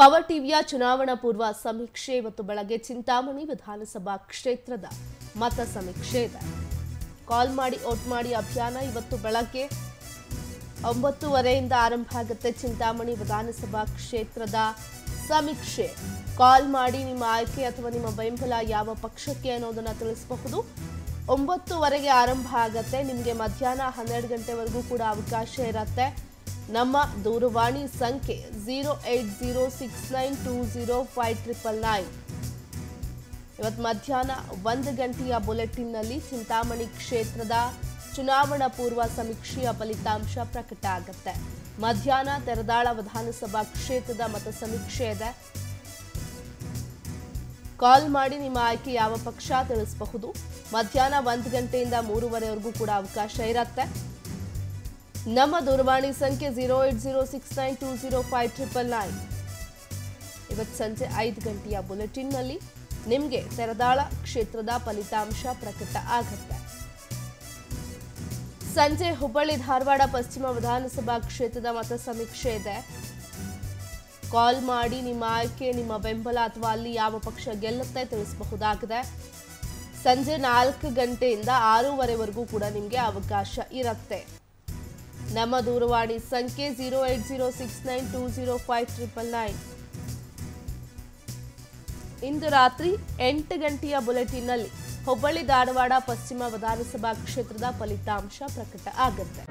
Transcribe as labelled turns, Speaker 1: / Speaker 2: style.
Speaker 1: Power ಟಿವಿಯ ಚುನಾವಣಾ ಪೂರ್ವ ಸಮೀಕ್ಷೆ ಇವತ್ತು ಬೆಳಗ್ಗೆ ಚಿಂತಾಮಣಿ ವಿಧಾನಸಭಾ ಕ್ಷೇತ್ರದ ಮತ ಸಮೀಕ್ಷೆ ಇದೆ. ಕಾಲ್ ಮಾಡಿ ಓಟ್ ಮಾಡಿ ಅಭಿಯಾನ ಇವತ್ತು ಬೆಳಗ್ಗೆ ಒಂಬತ್ತುವರೆಯಿಂದ ಆರಂಭ ಆಗುತ್ತೆ ಚಿಂತಾಮಣಿ ವಿಧಾನಸಭಾ ಕ್ಷೇತ್ರದ ಸಮೀಕ್ಷೆ. ಕಾಲ್ ಮಾಡಿ ನಿಮ್ಮ ಆಯ್ಕೆ ಅಥವಾ ನಿಮ್ಮ ಬೆಂಬಲ ಯಾವ ಪಕ್ಷಕ್ಕೆ ಅನ್ನೋದನ್ನ ತಿಳಿಸಬಹುದು. ಒಂಬತ್ತುವರೆಗೆ ಆರಂಭ ಆಗತ್ತೆ, ನಿಮಗೆ ಮಧ್ಯಾಹ್ನ ಹನ್ನೆರಡು ಗಂಟೆವರೆಗೂ ಕೂಡ ಅವಕಾಶ ಇರತ್ತೆ. ನಮ್ಮ ದೂರವಾಣಿ ಸಂಖ್ಯೆ zero eight zero six nine two zero five triple nine. ಇವತ್ತು ಮಧ್ಯಾಹ್ನ ಒಂದು ಗಂಟೆಯ ಬುಲೆಟಿನ್ನಲ್ಲಿ ಚಿಂತಾಮಣಿ ಕ್ಷೇತ್ರದ ಚುನಾವಣಾ ಪೂರ್ವ ಸಮೀಕ್ಷೆಯ ಫಲಿತಾಂಶ ಪ್ರಕಟ ಆಗುತ್ತೆ. ಮಧ್ಯಾಹ್ನ ತೆರದಾಳ ವಿಧಾನಸಭಾ ಕ್ಷೇತ್ರದ ಮತ ಸಮೀಕ್ಷೆ ಇದೆ. ಕಾಲ್ ಮಾಡಿ ನಿಮ್ಮ ಆಯ್ಕೆ ಯಾವ ಪಕ್ಷ ತಿಳಿಸಬಹುದು. ಮಧ್ಯಾಹ್ನ ಒಂದು ಗಂಟೆಯಿಂದ ಮೂರುವರೆವರೆಗೂ ಕೂಡ ಅವಕಾಶ ಇರುತ್ತೆ. ನಮ್ಮ ದೂರವಾಣಿ ಸಂಖ್ಯೆ zero eight zero six nine two zero five triple nine ಇವತ್ತು ಸಂಜೆ ಐದು ಗಂಟೆಯ ಬುಲೆಟಿನ್ನಲ್ಲಿ ನಿಮಗೆ ತೆರದಾಳ ಕ್ಷೇತ್ರದ ಫಲಿತಾಂಶ ಪ್ರಕಟ ಆಗುತ್ತೆ. ಸಂಜೆ ಹುಬ್ಬಳ್ಳಿ ಧಾರವಾಡ ಪಶ್ಚಿಮ ವಿಧಾನಸಭಾ ಕ್ಷೇತ್ರದ ಮತ ಸಮೀಕ್ಷೆ ಇದೆ. ಕಾಲ್ ಮಾಡಿ ನಿಮ್ಮ ಆಯ್ಕೆ, ನಿಮ್ಮ ಬೆಂಬಲ ಅಥವಾ ಅಲ್ಲಿ ಯಾವ ಪಕ್ಷ ಗೆಲ್ಲುತ್ತೆ ತಿಳಿಸಬಹುದಾಗಿದೆ. ಸಂಜೆ ನಾಲ್ಕು ಗಂಟೆಯಿಂದ ಆರೂವರೆವರೆಗೂ ಕೂಡ ನಿಮಗೆ ಅವಕಾಶ ಇರುತ್ತೆ. ನಮ್ಮ ದೂರವಾಣಿ ಸಂಖ್ಯೆ zero eight zero six nine two zero five triple nine. ಇಂದು ರಾತ್ರಿ ಎಂಟು ಗಂಟೆಯ ಬುಲೆಟಿನ್ನಲ್ಲಿ ಹುಬ್ಬಳ್ಳಿ ಧಾರವಾಡ ಪಶ್ಚಿಮ ವಿಧಾನಸಭಾ ಕ್ಷೇತ್ರದ ಫಲಿತಾಂಶ ಪ್ರಕಟ ಆಗುತ್ತೆ.